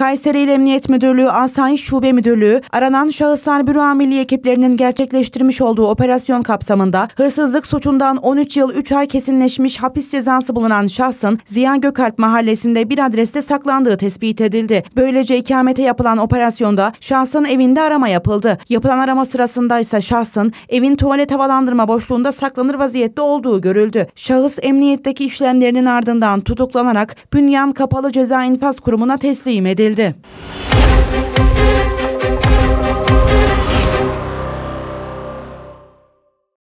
Kayseri Emniyet Müdürlüğü Asayiş Şube Müdürlüğü aranan şahıslar büro amirliği ekiplerinin gerçekleştirmiş olduğu operasyon kapsamında hırsızlık suçundan 13 yıl 3 ay kesinleşmiş hapis cezası bulunan şahsın Ziya Gökalp mahallesinde bir adreste saklandığı tespit edildi. Böylece ikamete yapılan operasyonda şahsın evinde arama yapıldı. Yapılan arama sırasında ise şahsın evin tuvalet havalandırma boşluğunda saklanır vaziyette olduğu görüldü. Şahıs emniyetteki işlemlerinin ardından tutuklanarak Bünyan Kapalı Ceza İnfaz Kurumu'na teslim edildi.